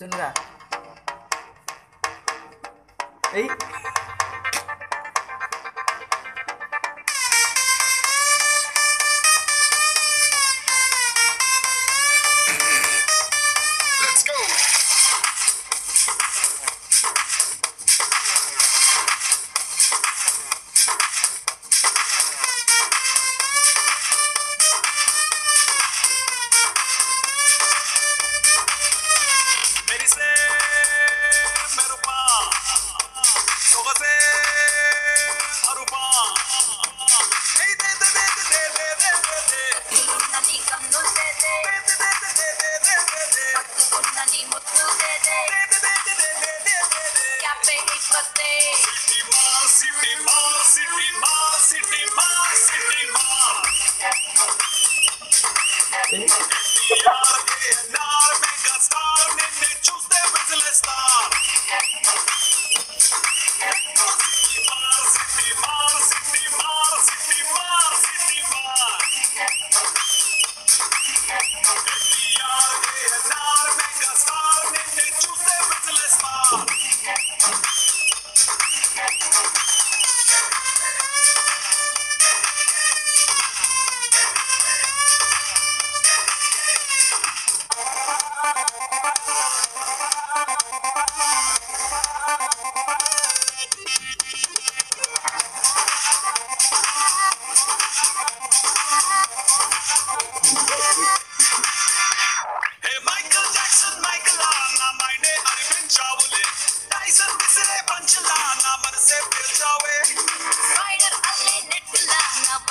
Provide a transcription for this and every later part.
真的。哎。City, Ma, City, Ma, City, Ma, City, Ma, City,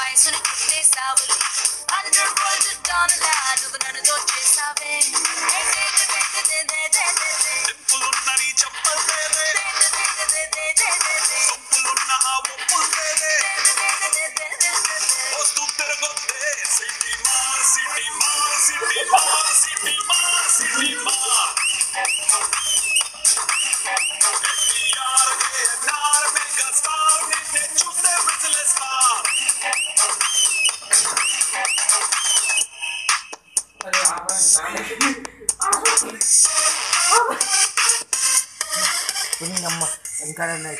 Under the dawn and Ini nama negara naik.